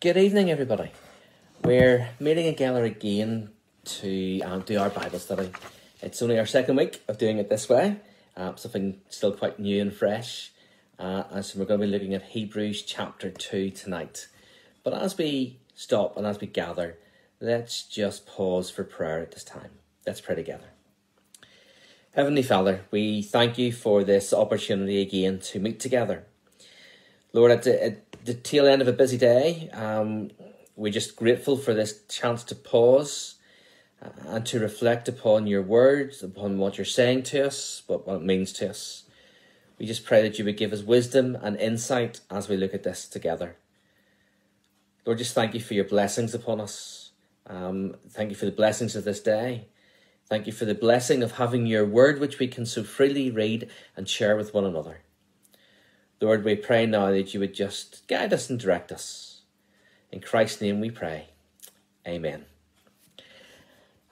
Good evening, everybody. We're meeting together again to um, do our Bible study. It's only our second week of doing it this way, uh, something still quite new and fresh. Uh, and so we're going to be looking at Hebrews chapter 2 tonight. But as we stop and as we gather, let's just pause for prayer at this time. Let's pray together. Heavenly Father, we thank you for this opportunity again to meet together. Lord, the, at the tail end of a busy day, um, we're just grateful for this chance to pause uh, and to reflect upon your words, upon what you're saying to us, what, what it means to us. We just pray that you would give us wisdom and insight as we look at this together. Lord, just thank you for your blessings upon us. Um, thank you for the blessings of this day. Thank you for the blessing of having your word, which we can so freely read and share with one another. Lord, we pray now that you would just guide us and direct us. In Christ's name we pray. Amen.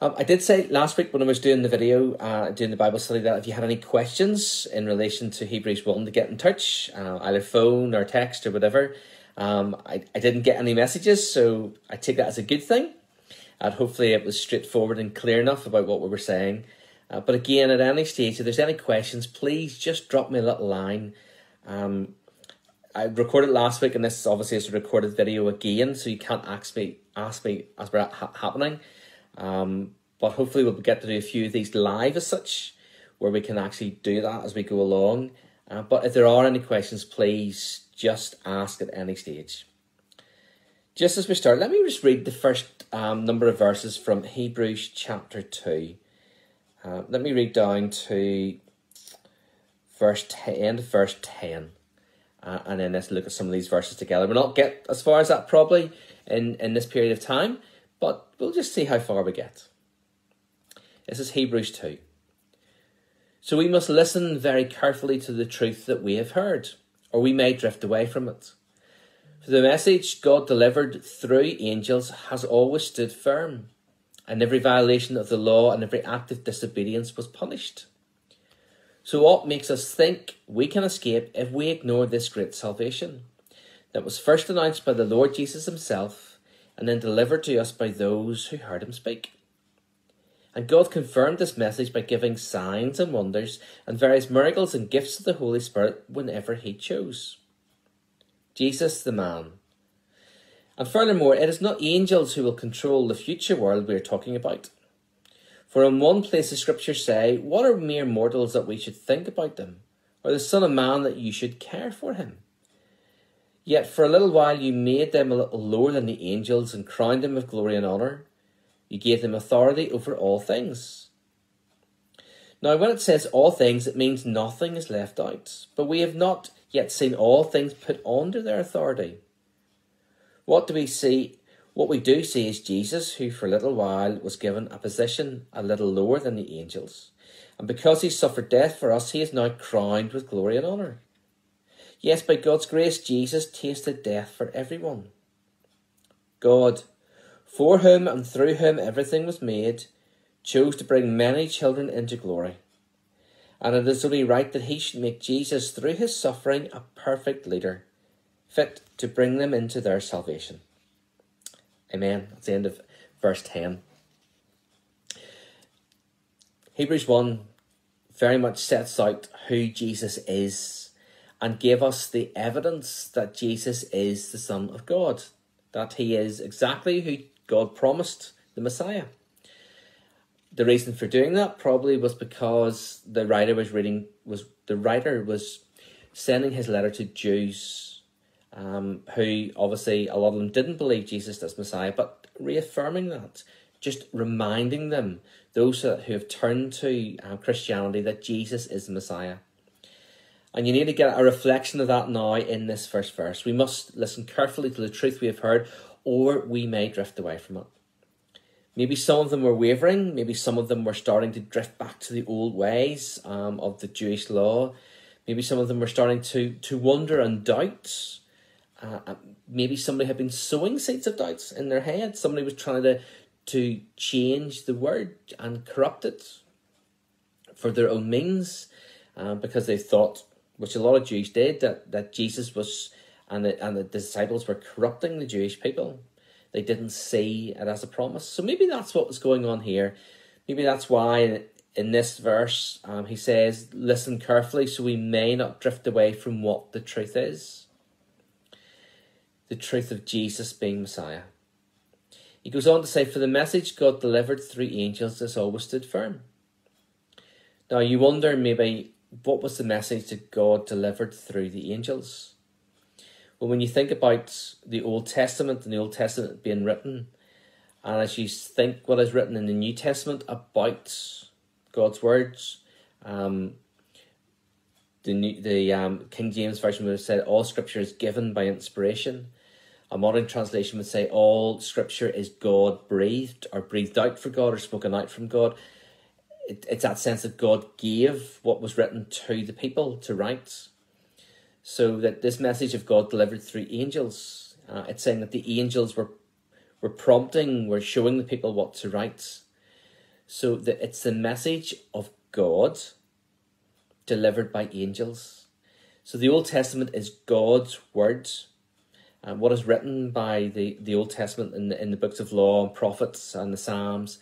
Um, I did say last week when I was doing the video, uh, doing the Bible study, that if you had any questions in relation to Hebrews 1 to get in touch, uh, either phone or text or whatever. Um, I, I didn't get any messages, so I take that as a good thing. And hopefully it was straightforward and clear enough about what we were saying. Uh, but again, at any stage, if there's any questions, please just drop me a little line um, I recorded last week, and this obviously is a recorded video again, so you can't ask me ask me as we're ha- happening. Um, but hopefully we'll get to do a few of these live as such, where we can actually do that as we go along. Uh, but if there are any questions, please just ask at any stage. Just as we start, let me just read the first um, number of verses from Hebrews chapter 2. Uh, let me read down to verse 10, verse 10. Uh, and then let's look at some of these verses together. We'll not get as far as that probably in, in this period of time, but we'll just see how far we get. This is Hebrews 2. So we must listen very carefully to the truth that we have heard, or we may drift away from it. For the message God delivered through angels has always stood firm, and every violation of the law and every act of disobedience was punished. So, what makes us think we can escape if we ignore this great salvation that was first announced by the Lord Jesus Himself and then delivered to us by those who heard Him speak? And God confirmed this message by giving signs and wonders and various miracles and gifts of the Holy Spirit whenever He chose. Jesus the man. And furthermore, it is not angels who will control the future world we are talking about. For in one place the scriptures say, What are mere mortals that we should think about them, or the Son of Man that you should care for him? Yet for a little while you made them a little lower than the angels and crowned them with glory and honour. You gave them authority over all things. Now, when it says all things, it means nothing is left out, but we have not yet seen all things put under their authority. What do we see what we do see is Jesus, who for a little while was given a position a little lower than the angels. And because he suffered death for us, he is now crowned with glory and honour. Yes, by God's grace, Jesus tasted death for everyone. God, for whom and through whom everything was made, chose to bring many children into glory. And it is only right that he should make Jesus, through his suffering, a perfect leader, fit to bring them into their salvation. Amen. That's the end of verse 10. Hebrews 1 very much sets out who Jesus is and gave us the evidence that Jesus is the Son of God, that he is exactly who God promised the Messiah. The reason for doing that probably was because the writer was reading was the writer was sending his letter to Jews um, who obviously a lot of them didn't believe Jesus as Messiah, but reaffirming that, just reminding them, those who have turned to uh, Christianity, that Jesus is the Messiah. And you need to get a reflection of that now in this first verse. We must listen carefully to the truth we have heard, or we may drift away from it. Maybe some of them were wavering, maybe some of them were starting to drift back to the old ways um, of the Jewish law. Maybe some of them were starting to, to wonder and doubt uh, uh, maybe somebody had been sowing seeds of doubts in their head. Somebody was trying to to change the word and corrupt it for their own means, uh, because they thought, which a lot of Jews did, that that Jesus was and the, and the disciples were corrupting the Jewish people. They didn't see it as a promise. So maybe that's what was going on here. Maybe that's why in this verse um, he says, Listen carefully so we may not drift away from what the truth is the truth of Jesus being Messiah. He goes on to say, For the message God delivered through angels has always stood firm. Now you wonder maybe what was the message that God delivered through the angels? Well, when you think about the Old Testament and the Old Testament being written, and as you think what is written in the New Testament about God's words, um, the new, the um, King James version would have said all Scripture is given by inspiration. A modern translation would say all Scripture is God breathed or breathed out for God or spoken out from God. It, it's that sense that God gave what was written to the people to write so that this message of God delivered through angels, uh, it's saying that the angels were were prompting, were showing the people what to write. So that it's the message of God delivered by angels. So the Old Testament is God's word. And what is written by the, the Old Testament in the, in the books of law and prophets and the Psalms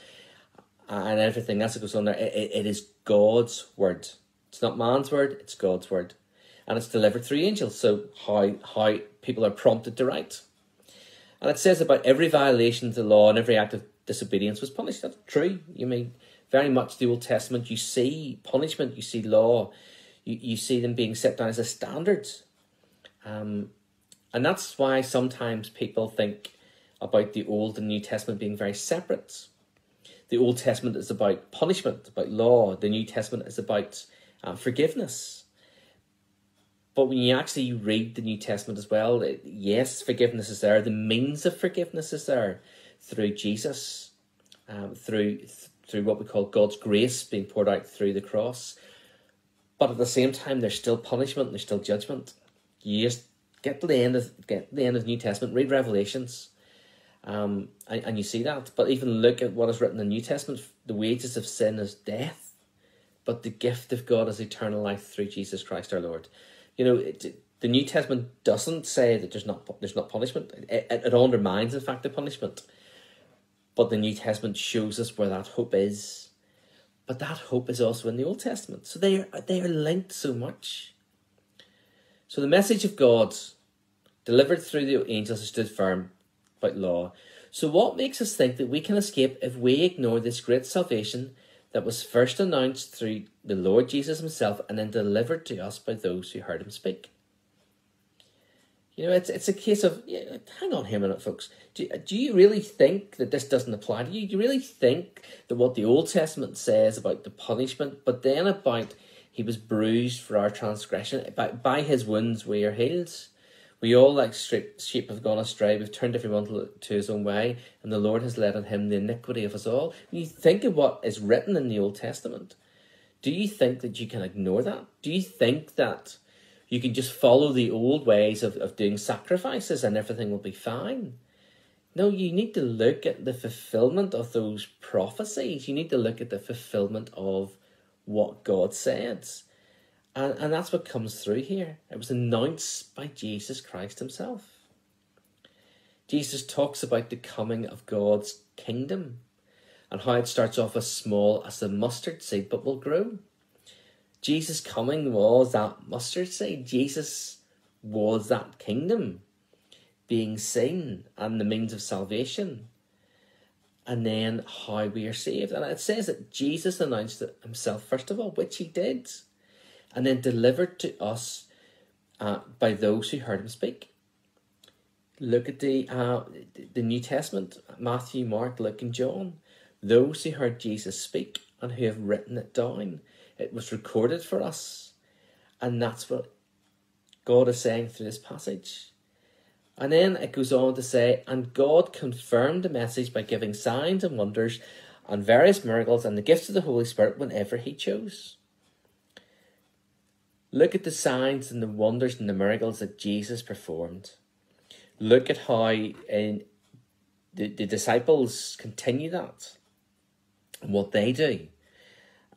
and everything else that goes on there, it, it is God's word. It's not man's word, it's God's word and it's delivered through angels. So how how people are prompted to write. And it says about every violation of the law and every act of disobedience was punished. That's true. You mean very much the Old Testament, you see punishment, you see law, you, you see them being set down as a standard. Um, and that's why sometimes people think about the Old and New Testament being very separate. The Old Testament is about punishment, about law. The New Testament is about uh, forgiveness. But when you actually read the New Testament as well, it, yes, forgiveness is there. The means of forgiveness is there through Jesus, um, through through what we call God's grace being poured out through the cross. But at the same time, there's still punishment. There's still judgment. You just get to the end of get the end of New Testament, read Revelations, um, and, and you see that. But even look at what is written in the New Testament: the wages of sin is death, but the gift of God is eternal life through Jesus Christ our Lord you know, it, the New Testament doesn't say that there's not there's not punishment. It, it, it undermines, in fact, the punishment. But the New Testament shows us where that hope is. But that hope is also in the Old Testament. So they are they are linked so much. So the message of God, delivered through the angels, who stood firm about law. So what makes us think that we can escape if we ignore this great salvation that was first announced through the Lord Jesus himself and then delivered to us by those who heard him speak. You know, it's it's a case of yeah, hang on here a minute, folks. Do, do you really think that this doesn't apply to you? Do you really think that what the Old Testament says about the punishment, but then about he was bruised for our transgression, by, by his wounds we are healed? We all, like sheep, have gone astray. We've turned everyone to, to his own way, and the Lord has laid on him the iniquity of us all. When you think of what is written in the Old Testament, do you think that you can ignore that? Do you think that you can just follow the old ways of, of doing sacrifices and everything will be fine? No, you need to look at the fulfillment of those prophecies. You need to look at the fulfillment of what God said. And, and that's what comes through here. It was announced by Jesus Christ himself. Jesus talks about the coming of God's kingdom and how it starts off as small as the mustard seed but will grow. Jesus' coming was that mustard seed. Jesus was that kingdom being seen and the means of salvation. And then how we are saved. And it says that Jesus announced it himself, first of all, which he did and then delivered to us uh, by those who heard him speak. Look at the uh, the New Testament, Matthew, Mark, Luke, and John. Those who heard Jesus speak and who have written it down. It was recorded for us. And that's what God is saying through this passage. And then it goes on to say, and God confirmed the message by giving signs and wonders and various miracles and the gifts of the Holy Spirit whenever he chose. Look at the signs and the wonders and the miracles that Jesus performed. Look at how in the, the disciples continue that and what they do.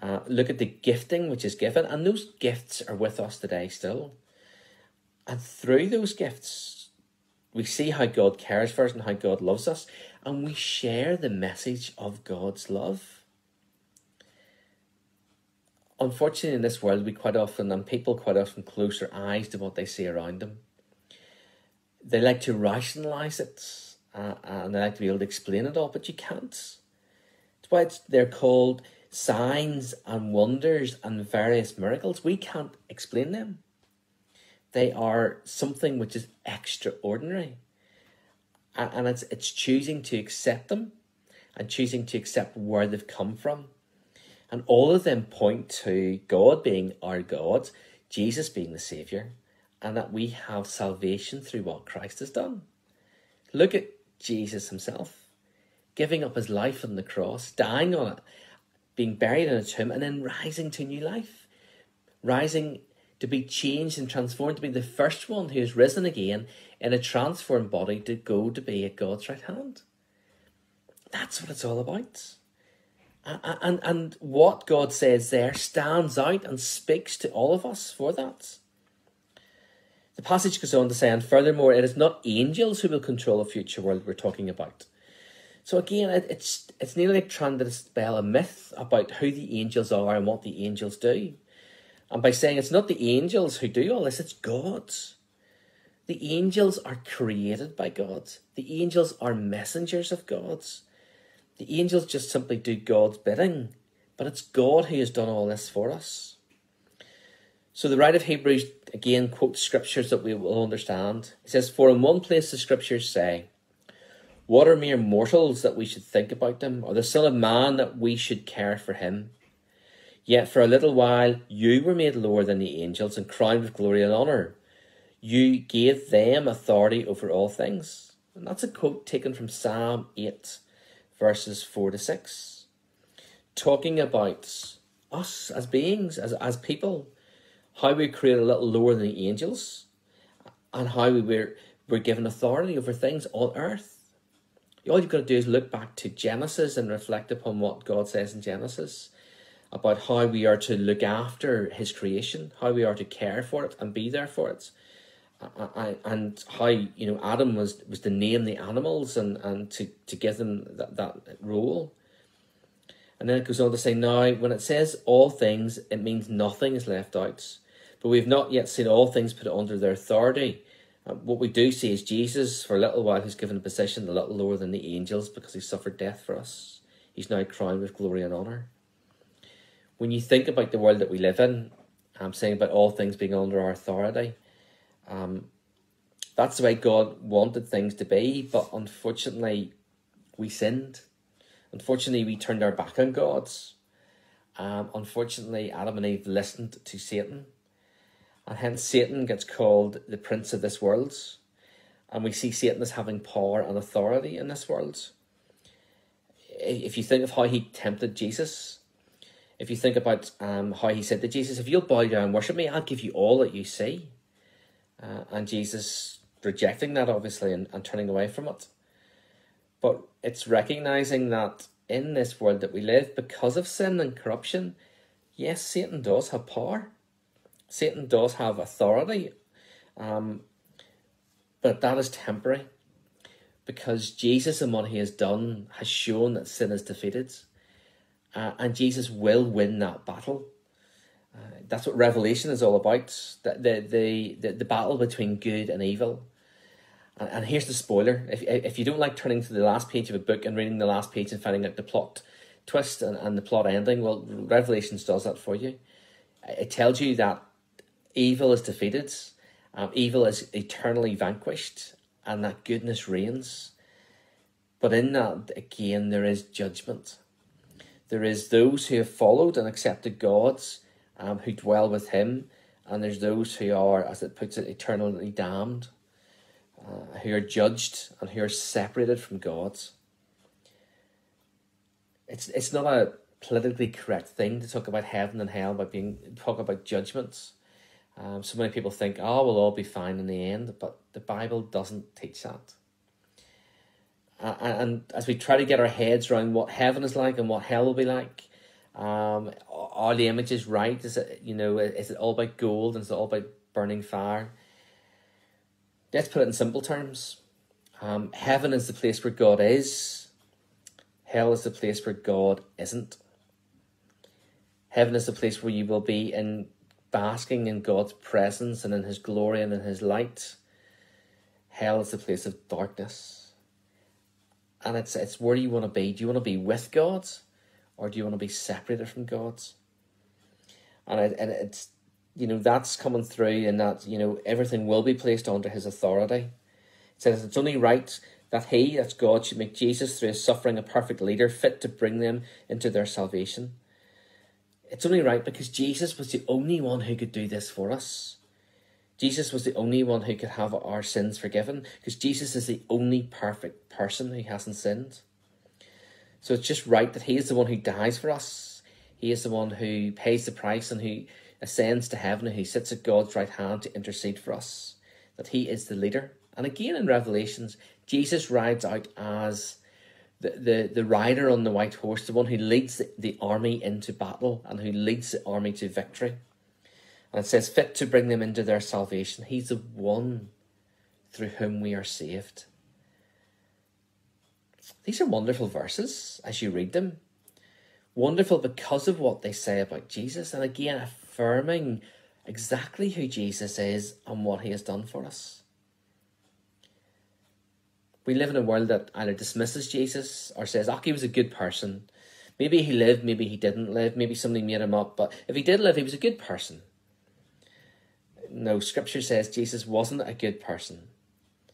Uh, look at the gifting which is given, and those gifts are with us today still. And through those gifts, we see how God cares for us and how God loves us, and we share the message of God's love. Unfortunately, in this world, we quite often, and people quite often close their eyes to what they see around them. They like to rationalize it uh, and they like to be able to explain it all, but you can't. That's why they're called signs and wonders and various miracles. We can't explain them. They are something which is extraordinary. And it's, it's choosing to accept them and choosing to accept where they've come from. And all of them point to God being our God, Jesus being the Saviour, and that we have salvation through what Christ has done. Look at Jesus himself giving up his life on the cross, dying on it, being buried in a tomb, and then rising to new life, rising to be changed and transformed, to be the first one who has risen again in a transformed body to go to be at God's right hand. That's what it's all about. And, and, what God says there stands out and speaks to all of us for that. The passage goes on to say, and furthermore, it is not angels who will control the future world we're talking about. So again, it, it's it's nearly like trying to dispel a myth about who the angels are and what the angels do. And by saying it's not the angels who do all this, it's God. The angels are created by God. The angels are messengers of God. The angels just simply do God's bidding, but it's God who has done all this for us. So the writer of Hebrews again quotes scriptures that we will understand. He says, For in one place the scriptures say, What are mere mortals that we should think about them, or the Son of Man that we should care for him? Yet for a little while you were made lower than the angels and crowned with glory and honour. You gave them authority over all things. And that's a quote taken from Psalm 8, verses 4 to 6. Talking about us as beings, as, as people, how we created a little lower than the angels, and how we were, were given authority over things on earth. All you've got to do is look back to Genesis and reflect upon what God says in Genesis about how we are to look after his creation, how we are to care for it and be there for it. And how you know Adam was was to name the animals and, and to, to give them that, that role. And then it goes on to say, now when it says all things, it means nothing is left out. But we've not yet seen all things put under their authority. Uh, what we do see is Jesus, for a little while, who's given a position a little lower than the angels because he suffered death for us. He's now crowned with glory and honour when you think about the world that we live in, I'm saying about all things being under our authority, um, that's the way God wanted things to be, but unfortunately, we sinned. Unfortunately, we turned our back on God. Um, unfortunately, Adam and Eve listened to Satan, and hence Satan gets called the prince of this world. And we see Satan as having power and authority in this world. If you think of how he tempted Jesus, if you think about um, how he said to Jesus, if you'll bow down and worship me, I'll give you all that you see. Uh, and Jesus rejecting that, obviously, and, and turning away from it. But it's recognizing that in this world that we live, because of sin and corruption, yes, Satan does have power. Satan does have authority. Um, but that is temporary. Because Jesus and what he has done has shown that sin is defeated uh, and Jesus will win that battle. Uh, that's what Revelation is all about the, the, the, the, battle between good and evil. And, and here's the spoiler if, if you don't like turning to the last page of a book and reading the last page and finding out the plot twist and, and the plot ending, well, Revelations does that for you. It tells you that evil is defeated, um, evil is eternally vanquished, and that goodness reigns. But in that, again, there is judgment. There is those who have followed and accepted God's, um, who dwell with Him, and there's those who are, as it puts it, eternally damned, uh, who are judged and who are separated from God. It's it's not a politically correct thing to talk about heaven and hell, but being talk about judgments. Um, so many people think, oh, we'll all be fine in the end, but the Bible doesn't teach that uh, and as we try to get our heads around what heaven is like and what hell will be like, um, are the images right? Is it you know is it all about gold and is it all about burning fire? let's put it in simple terms. Um, heaven is the place where God is. Hell is the place where God isn't. Heaven is the place where you will be in basking in God's presence and in His glory and in His light. Hell is the place of darkness. And it's it's where you want to be. Do you want to be with God or do you want to be separated from God? And it, and it's you know that's coming through and that you know everything will be placed under his authority. It says it's only right that he, that's God, should make Jesus through his suffering a perfect leader, fit to bring them into their salvation. It's only right because Jesus was the only one who could do this for us. Jesus was the only one who could have our sins forgiven because Jesus is the only perfect person who hasn't sinned. So it's just right that he is the one who dies for us. He is the one who pays the price and who ascends to heaven and who sits at God's right hand to intercede for us. That he is the leader. And again in Revelations, Jesus rides out as the, the, the rider on the white horse, the one who leads the, the army into battle and who leads the army to victory. And says, fit to bring them into their salvation. He's the one through whom we are saved. These are wonderful verses as you read them. Wonderful because of what they say about Jesus, and again, affirming exactly who Jesus is and what he has done for us. We live in a world that either dismisses Jesus or says, oh, he was a good person. Maybe he lived, maybe he didn't live, maybe somebody made him up, but if he did live, he was a good person. No, scripture says Jesus wasn't a good person.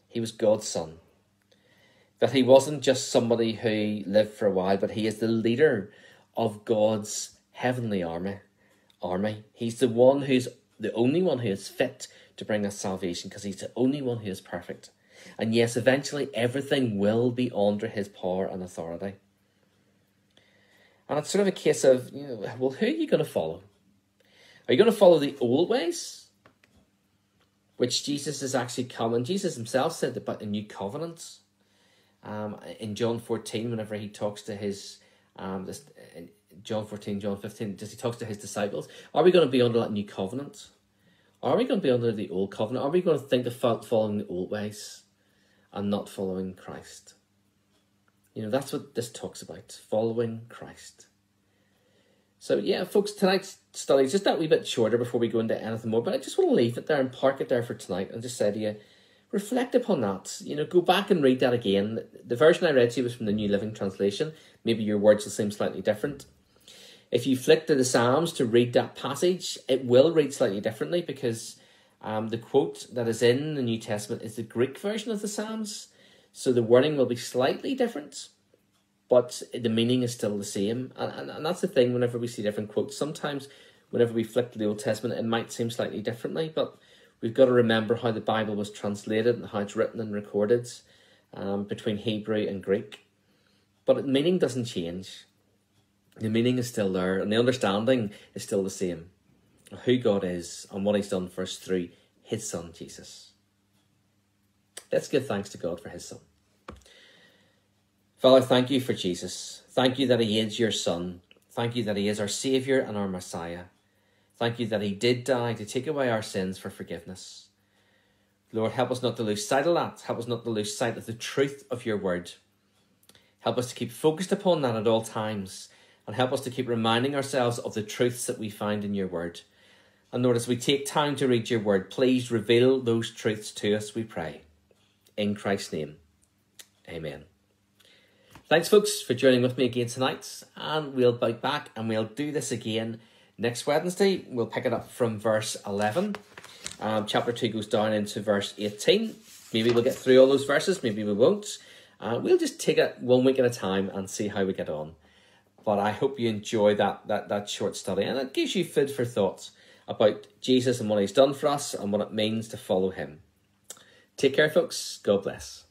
He was God's son. That he wasn't just somebody who lived for a while, but he is the leader of God's heavenly army. Army. He's the one who's the only one who is fit to bring us salvation because he's the only one who is perfect. And yes, eventually everything will be under his power and authority. And it's sort of a case of, you know, well, who are you going to follow? Are you going to follow the old ways? Which Jesus has actually come, and Jesus himself said about the new covenant. Um, in John 14, whenever he talks to his, um, this, uh, John 14, John 15, just he talks to his disciples, are we going to be under that new covenant? Are we going to be under the old covenant? Are we going to think of following the old ways? and not following Christ. You know, that's what this talks about following Christ. So, yeah, folks, tonight's study is just that wee bit shorter before we go into anything more, but I just want to leave it there and park it there for tonight and just say to you, reflect upon that. You know, go back and read that again. The version I read to you was from the New Living Translation. Maybe your words will seem slightly different. If you flick to the Psalms to read that passage, it will read slightly differently because um, the quote that is in the New Testament is the Greek version of the Psalms, so the wording will be slightly different, but the meaning is still the same. And, and, and that's the thing whenever we see different quotes. Sometimes, whenever we flick to the Old Testament, it might seem slightly differently, but we've got to remember how the Bible was translated and how it's written and recorded um, between Hebrew and Greek. But the meaning doesn't change. The meaning is still there, and the understanding is still the same who God is and what He's done for us through His Son, Jesus. Let's give thanks to God for His Son. Father, thank you for Jesus. Thank you that He is your Son. Thank you that He is our Saviour and our Messiah. Thank you that He did die to take away our sins for forgiveness. Lord, help us not to lose sight of that. Help us not to lose sight of the truth of your word. Help us to keep focused upon that at all times and help us to keep reminding ourselves of the truths that we find in your word. And Lord, as we take time to read your word, please reveal those truths to us, we pray. In Christ's name, amen. Thanks, folks, for joining with me again tonight. And we'll be back and we'll do this again next Wednesday. We'll pick it up from verse 11. Um, chapter 2 goes down into verse 18. Maybe we'll get through all those verses, maybe we won't. Uh, we'll just take it one week at a time and see how we get on. But I hope you enjoy that, that, that short study and it gives you food for thoughts about Jesus and what he's done for us and what it means to follow him. Take care, folks. God bless.